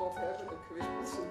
top hebben, dan kun je het zo